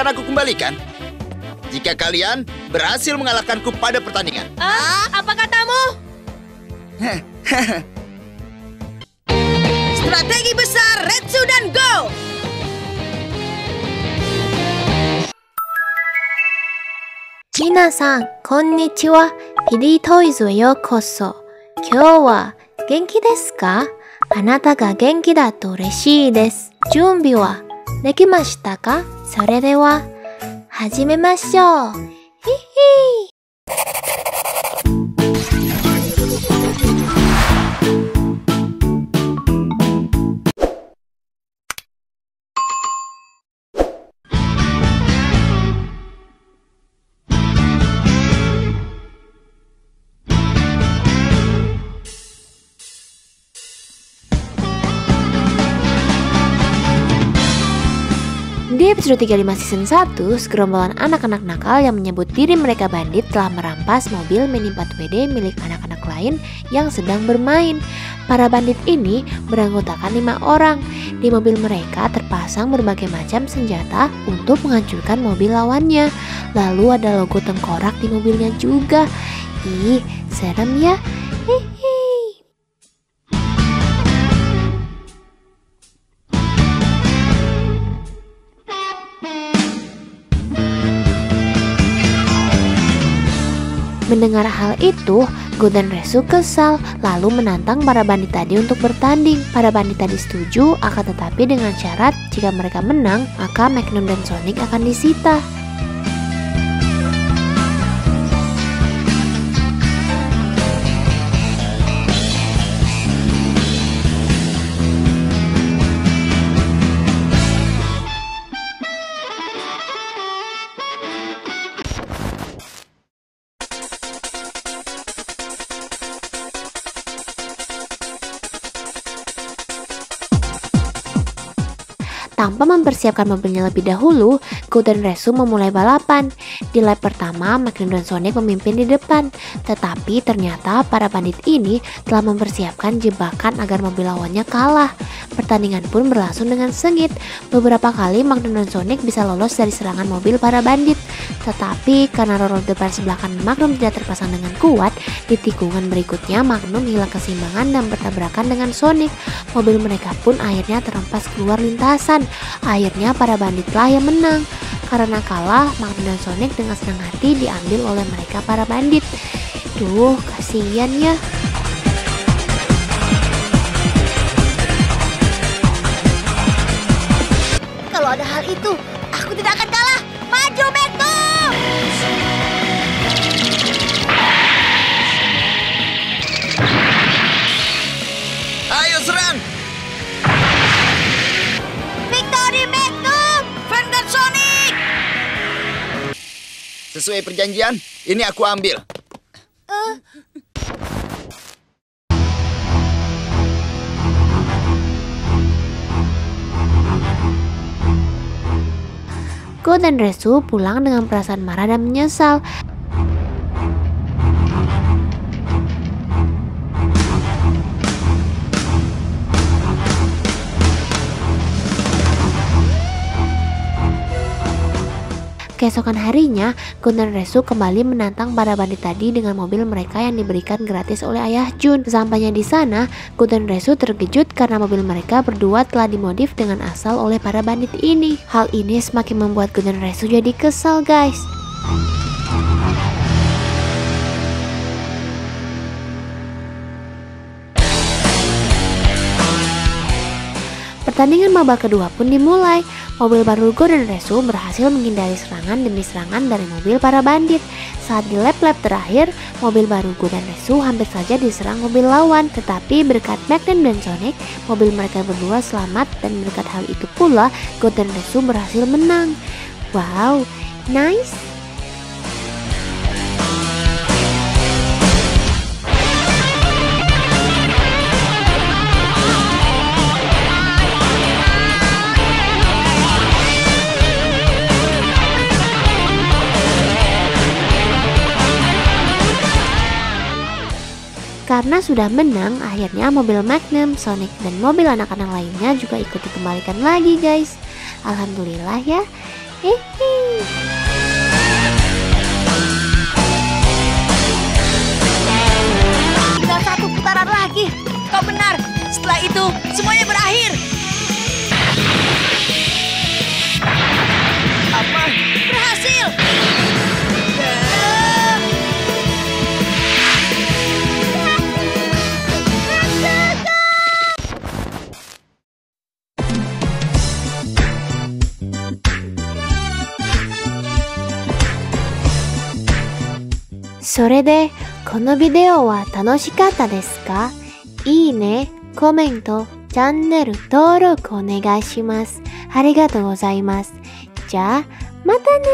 Akan aku kembalikan jika kalian berhasil mengalahkanku pada pertandingan. Ah, apa katamu? Strategi besar Retsu dan Go! 皆さん、こんにちは。ピディトイズへようこそ。今日は元気ですかあなたが元気だと嬉しいです。準備は できましたか？それでは、始めましょう。ヒヒ Episode 35 season 1, segerombolan anak-anak nakal yang menyebut diri mereka bandit telah merampas mobil Mini 4WD milik anak-anak lain yang sedang bermain. Para bandit ini beranggotakan lima orang. Di mobil mereka terpasang berbagai macam senjata untuk menghancurkan mobil lawannya. Lalu ada logo tengkorak di mobilnya juga. Ih, serem ya. Hihi. Mendengar hal itu, Go dan Resu kesal lalu menantang para bandit tadi untuk bertanding. Para bandit tadi setuju, akan tetapi dengan syarat jika mereka menang, maka Magnum dan Sonic akan disita. Tanpa mempersiapkan mobilnya lebih dahulu, Go Resu memulai balapan. Di lap pertama, Magnum dan Sonic memimpin di depan. Tetapi ternyata para bandit ini telah mempersiapkan jebakan agar mobil lawannya kalah. Pertandingan pun berlangsung dengan sengit. Beberapa kali Magnum dan Sonic bisa lolos dari serangan mobil para bandit. Tetapi karena roda depan sebelah kanan Magnum tidak terpasang dengan kuat, di tikungan berikutnya Magnum hilang keseimbangan dan bertabrakan dengan Sonic. Mobil mereka pun akhirnya terempas keluar lintasan. Akhirnya para banditlah yang menang. Karena kalah, Magnum dan Sonic dengan senang hati diambil oleh mereka para bandit. Duh, kasihan ya. Kalau ada hal itu, Sesuai perjanjian, ini aku ambil. Go dan Resu pulang dengan perasaan marah dan menyesal. Keesokan harinya, dan Resu kembali menantang para bandit tadi dengan mobil mereka yang diberikan gratis oleh ayah Jun. Sampainya di sana, dan Resu terkejut karena mobil mereka berdua telah dimodif dengan asal oleh para bandit ini. Hal ini semakin membuat dan Resu jadi kesal guys. Pertandingan babak kedua pun dimulai. Mobil baru Go dan Resu berhasil menghindari serangan demi serangan dari mobil para bandit. Saat di lap-lap terakhir, mobil baru Go dan Resu hampir saja diserang mobil lawan. Tetapi berkat Magnum dan Sonic, mobil mereka berdua selamat dan berkat hal itu pula, Go dan Resu berhasil menang. Wow, nice! Karena sudah menang, akhirnya mobil Magnum, Sonic, dan mobil anak-anak lainnya juga ikut dikembalikan lagi guys. Alhamdulillah ya. Hehe. Tinggal satu putaran lagi. Kau benar. Setelah itu, semuanya berakhir. それで、このビデオは楽しかったですか？いいね、コメント、チャンネル登録お願いします。ありがとうございます。じゃあ、またね